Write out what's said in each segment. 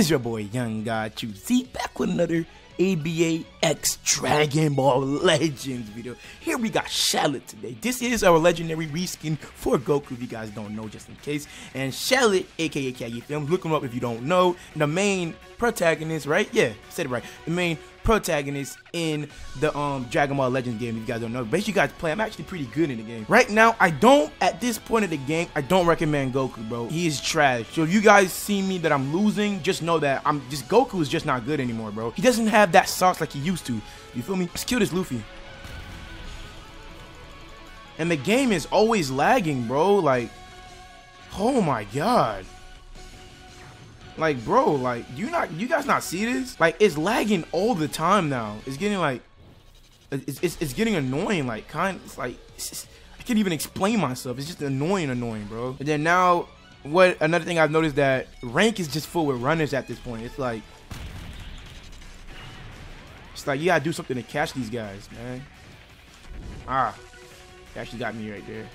is your boy Young God See back with another ABA X Dragon Ball Legends video. Here we got Shallot today. This is our legendary reskin for Goku, if you guys don't know, just in case. And Shallot, aka Kage Films, look him up if you don't know. The main protagonist, right? Yeah, said it right. The main protagonist in the um Dragon Ball Legends game if you guys don't know. But you guys play, I'm actually pretty good in the game. Right now, I don't, at this point of the game, I don't recommend Goku, bro. He is trash. So if you guys see me that I'm losing, just know that I'm just Goku is just not good anymore, bro. He doesn't have that sauce like he used to. You feel me? Let's kill this Luffy. And the game is always lagging, bro. Like, oh my god. Like, bro, like, you not, you guys not see this? Like, it's lagging all the time now. It's getting like, it's, it's, it's getting annoying. Like, kind, it's like, it's just, I can't even explain myself. It's just annoying, annoying, bro. And then now, what? Another thing I've noticed that rank is just full with runners at this point. It's like, it's like you gotta do something to catch these guys, man. Ah, actually got me right there.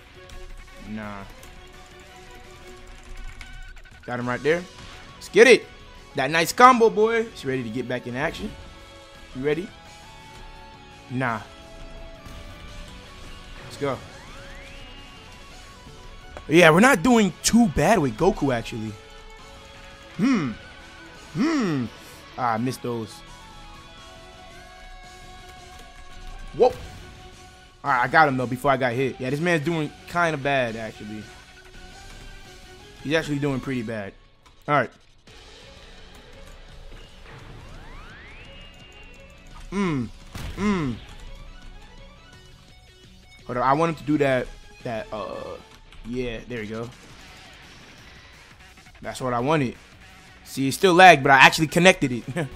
Nah. Got him right there. Let's get it. That nice combo, boy. He's ready to get back in action. You ready? Nah. Let's go. Yeah, we're not doing too bad with Goku, actually. Hmm. Hmm. Ah, I missed those. Whoa. Alright, I got him, though, before I got hit. Yeah, this man's doing kind of bad, actually. He's actually doing pretty bad. Alright. Mmm. Mmm. Hold on, I want him to do that, that, uh, yeah, there we go. That's what I wanted. See, it still lagged, but I actually connected it.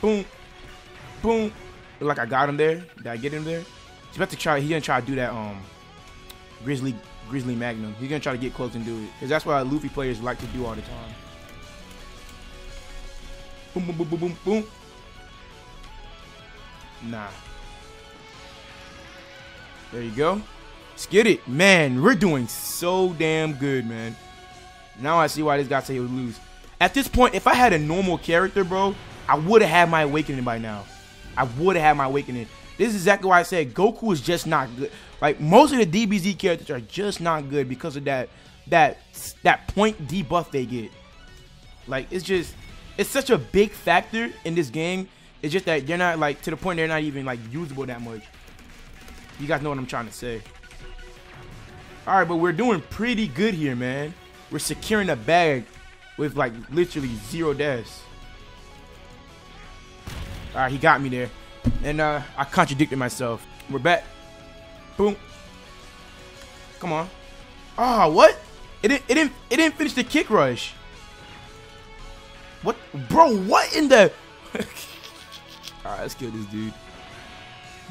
Boom. Boom. Look like I got him there. Did I get him there? He's about to try, he's gonna try to do that, um, Grizzly, Grizzly Magnum. He's gonna try to get close and do it. Because that's what Luffy players like to do all the time. Boom, boom, boom, boom, boom, boom. Nah. There you go. Let's get it. Man, we're doing so damn good, man. Now I see why this guy said he would lose. At this point, if I had a normal character, bro, I would have had my awakening by now. I would have had my awakening. This is exactly why I said Goku is just not good. Like most of the DBZ characters are just not good because of that that that point debuff they get. Like it's just it's such a big factor in this game it's just that they're not like to the point they're not even like usable that much. You guys know what I'm trying to say. All right, but we're doing pretty good here, man. We're securing a bag with like literally zero deaths. All right, he got me there. And uh, I contradicted myself. We're back. Boom. Come on. Oh, what? It didn't, it didn't, it didn't finish the kick rush. What? Bro, what in the... Alright, let's kill this dude.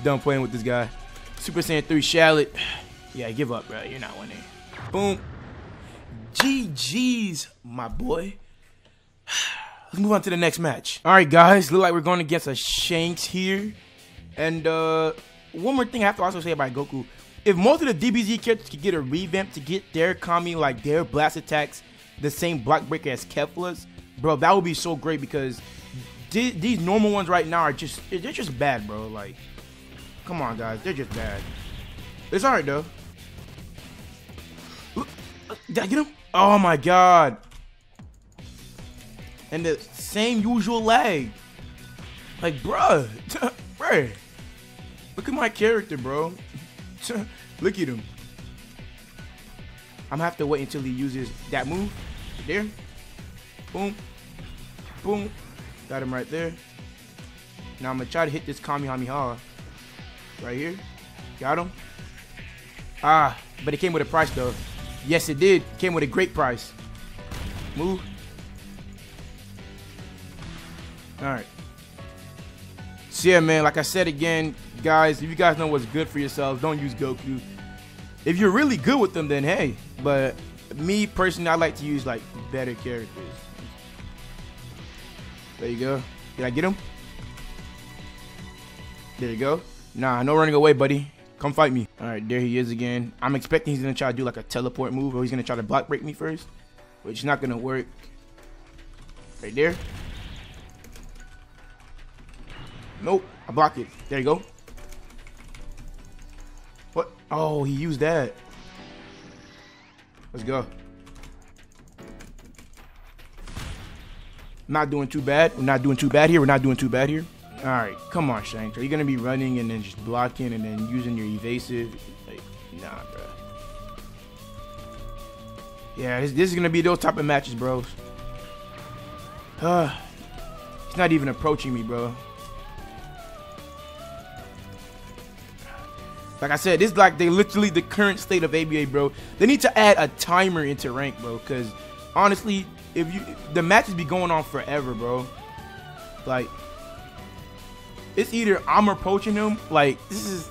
Done playing with this guy. Super Saiyan 3 Shallot. Yeah, give up, bro. You're not winning. Boom. GG's, my boy. Let's move on to the next match. Alright, guys. Look like we're going against a Shanks here. And uh, one more thing I have to also say about Goku. If most of the DBZ characters could get a revamp to get their Kami, like their blast attacks, the same block breaker as Kefla's, bro, that would be so great because these normal ones right now are just they're just bad, bro. Like, come on, guys, they're just bad. It's alright though. Did I get him? Oh my god! And the same usual lag. Like, bruh, bruh. Look at my character, bro. Look at him. I'm gonna have to wait until he uses that move. There. Boom. Boom. Got him right there. Now I'm to try to hit this Kamehameha. Right here. Got him. Ah, but it came with a price though. Yes, it did. Came with a great price. Move. Alright. So yeah, man, like I said again, guys, if you guys know what's good for yourselves, don't use Goku. If you're really good with them, then hey. But me, personally, I like to use, like, better characters. There you go. Did I get him? There you go. Nah, no running away, buddy. Come fight me. All right, there he is again. I'm expecting he's going to try to do like a teleport move or he's going to try to block break me first, which is not going to work. Right there. Nope. I blocked it. There you go. What? Oh, he used that. Let's go. Not doing too bad. We're not doing too bad here. We're not doing too bad here. All right, come on, Shanks. Are you gonna be running and then just blocking and then using your evasive? Like, nah, bro. Yeah, this, this is gonna be those type of matches, bros. Uh, he's not even approaching me, bro. Like I said, this is like they literally the current state of ABA, bro. They need to add a timer into rank, bro. Cause honestly, if you the matches be going on forever, bro. Like it's either I'm approaching him, like this is.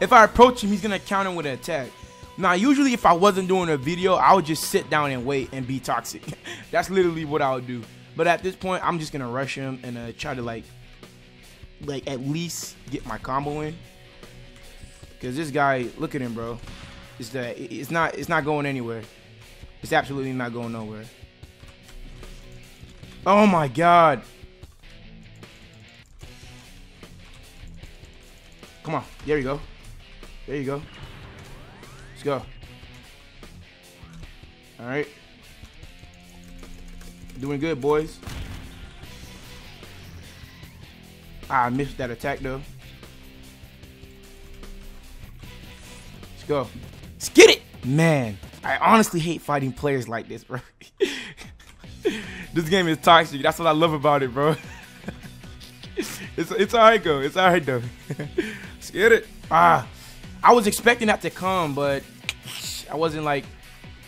if I approach him, he's gonna counter with an attack. Now, usually if I wasn't doing a video, I would just sit down and wait and be toxic. That's literally what I would do. But at this point, I'm just gonna rush him and uh, try to like, like at least get my combo in. Cause this guy, look at him, bro. It's that it's not it's not going anywhere. It's absolutely not going nowhere. Oh my god. Come on. There you go. There you go. Let's go. All right. Doing good, boys. Ah, I missed that attack, though. Let's go. Let's get it! Man, I honestly hate fighting players like this, bro. this game is toxic. That's what I love about it, bro. it's it's alright, go. It's alright, though. Get it. Ah, I was expecting that to come, but I wasn't like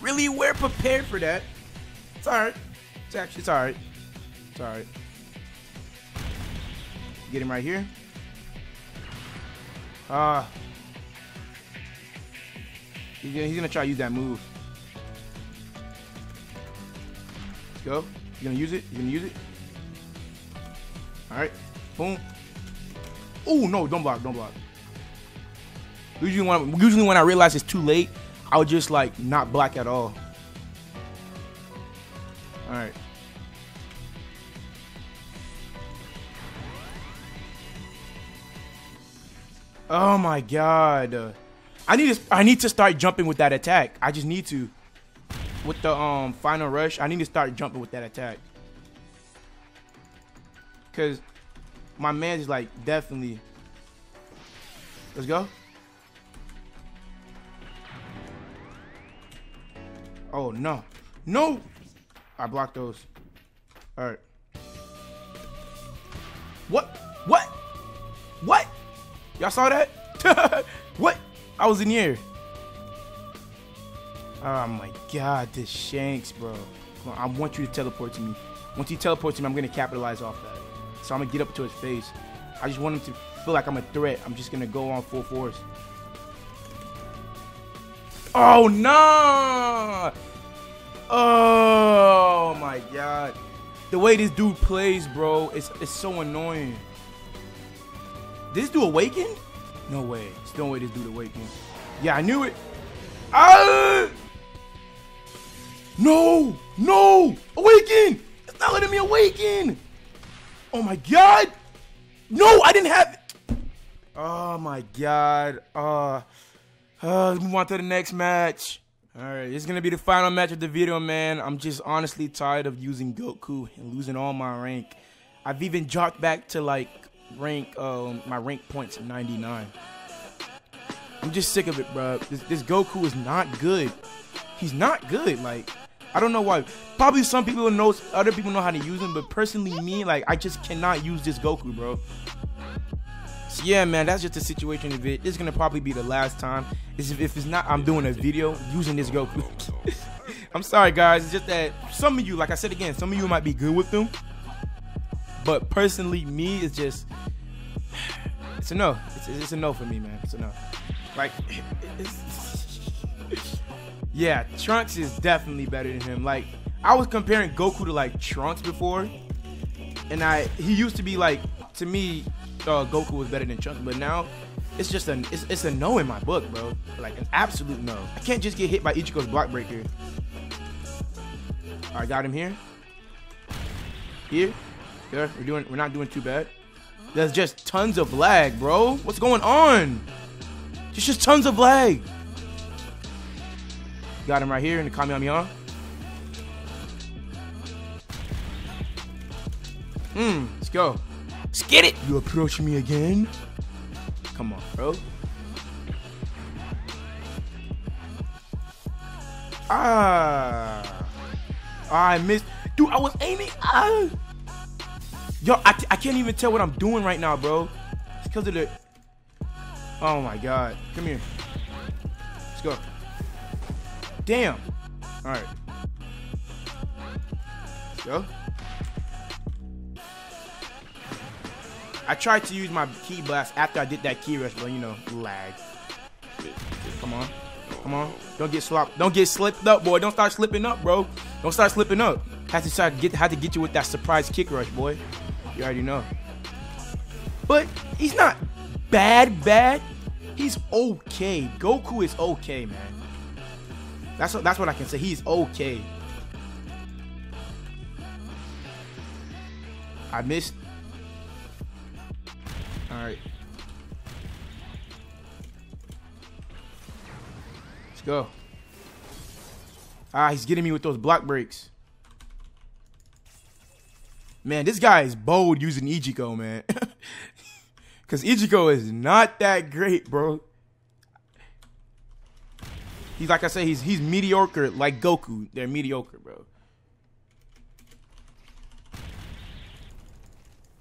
really well prepared for that. It's alright. It's actually it's alright. It's alright. Get him right here. Ah. Uh, he's, gonna, try to use that move. Let's go. You gonna use it? You gonna use it? Alright. Boom. Oh no, don't block, don't block. Usually when usually when I realize it's too late, I would just like not block at all. All right. Oh my god. I need to I need to start jumping with that attack. I just need to. With the um final rush, I need to start jumping with that attack. Cause my man is like definitely Let's go. Oh, no. No! I blocked those. Alright. What? What? What? Y'all saw that? I was in here. Oh my god, this Shanks, bro. I want you to teleport to me. Once you teleport to me, I'm to capitalize off that. So I'm to get up to his face. I just want him to feel like I'm a threat. I'm just to go on full force. Oh, no! Oh, my God. The way this dude plays, bro, it's, it's so annoying. This dude awakened? No way. No way this dude awakened. Yeah, I knew it. Ah! No! No! Awaken! It's not letting me awaken! Oh, my God! No, I didn't have it! Oh, my God. Uh... Uh, move on to the next match. All right, this is gonna be the final match of the video, man. I'm just honestly tired of using Goku and losing all my rank. I've even dropped back to like rank, um, my rank points 99. I'm just sick of it, bro. This, this Goku is not good. He's not good. Like, I don't know why. Probably some people know, other people know how to use him, but personally, me, like, I just cannot use this Goku, bro. So yeah, man, that's just the situation of it. This is gonna probably be the last time. If it's not, I'm doing a video using this Goku. I'm sorry, guys. It's just that some of you, like I said again, some of you might be good with them, but personally, me, it's just it's a no. It's, it's a no for me, man. It's a no. Like, yeah, Trunks is definitely better than him. Like, I was comparing Goku to like Trunks before, and I he used to be like to me uh, Goku was better than Trunks, but now it's just a it's, it's a no in my book, bro. Like an absolute no. I can't just get hit by Ichigo's block breaker. I got him here. Here. There. We're doing. We're not doing too bad. There's just tons of lag, bro. What's going on? Just just tons of lag. Got him right here in the Kamehameha. Hmm. Let's go. Let's get it. You approach me again? Come on, bro. Ah. I missed. Dude, I was aiming. Ah. Yo, I, I can't even tell what I'm doing right now, bro. It's because of the... Oh, my God. Come here. Let's go. Damn. All right. Let's go. I tried to use my ki blast after I did that ki rush, but, you know, lag. Come on. Come on. Don't get slopped. Don't get slipped up, boy. Don't start slipping up, bro. Don't start slipping up. Had to to get had to get you with that surprise kick rush, boy. You already know. But he's not bad, bad. He's okay. Goku is okay, man. That's what, that's what I can say. He's okay. I missed. All right. Let's go. Ah, he's getting me with those block breaks. Man, this guy is bold using Ichigo, man. Because Ichigo is not that great, bro. He's like I say, he's he's mediocre like Goku. They're mediocre, bro.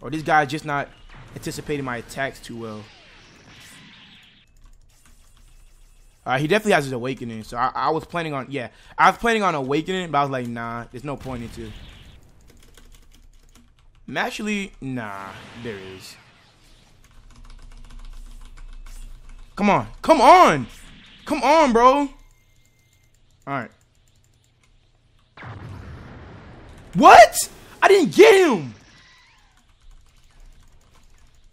Or this guy just not anticipating my attacks too well. Uh, he definitely has his awakening. So I, I was planning on, yeah, I was planning on awakening, but I was like, nah, there's no point into. Actually, nah, there is. Come on. Come on. Come on, bro. Alright. What? I didn't get him.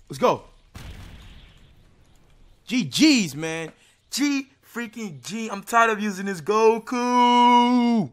Let's go. GG's, man. G freaking G. I'm tired of using this Goku.